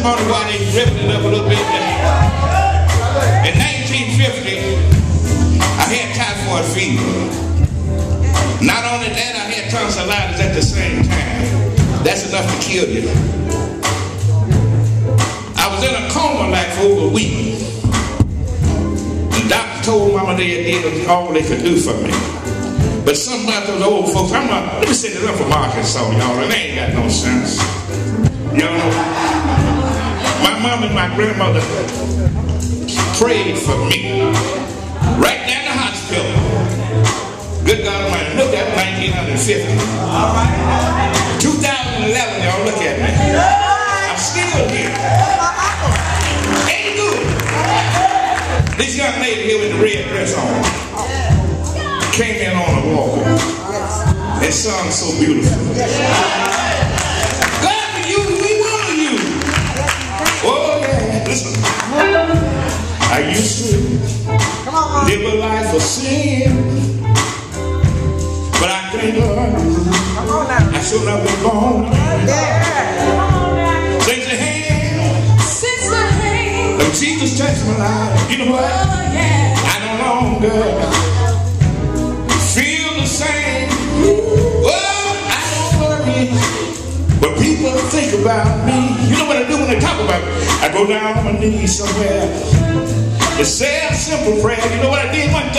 they it up a little bit. In 1950, I had typhoid fever. Not only that, I had tonsillitis at the same time. That's enough to kill you. I was in a coma like for over a week. The doctor told mama they did all they could do for me. But some of those old folks, I'm not, let me say this, I'm from Arkansas, y'all, and they ain't got no sense. You know, my mom and my grandmother prayed for me right there in the hospital. Good God Almighty, look at 1950. All right. 2011, y'all look at me. I'm still here. Ain't good. This young lady here with the red dress on came in on a walker and sung so beautiful. Live a life of sin, but I thank God I should have been born. Since the hand, Since the hand, of Jesus touched my life, you know what? oh yeah, I no longer feel the same. Oh, I don't worry. But people think about me. You know what I do when they talk about me? I go down on my knees somewhere. Say a simple prayer. You know what I did one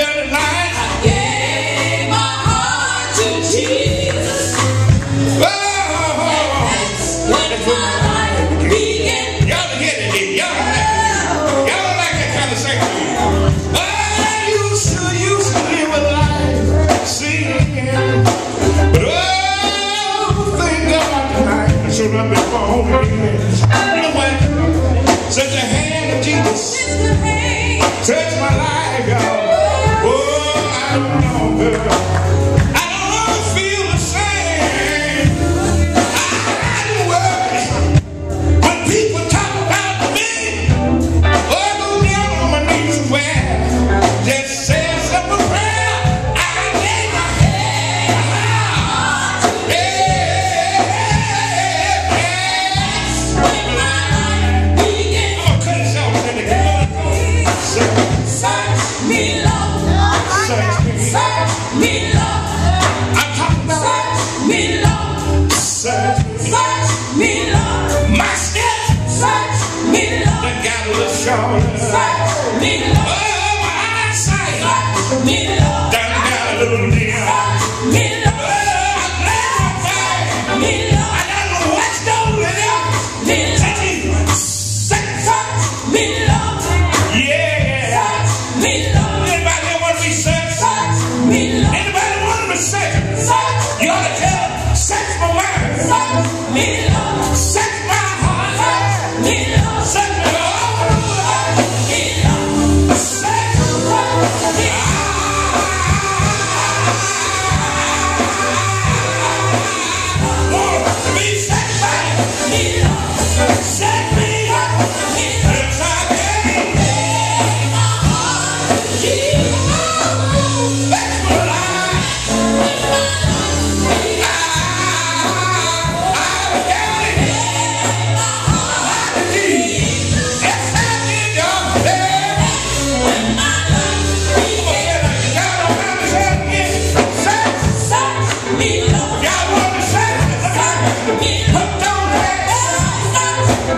Search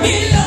me,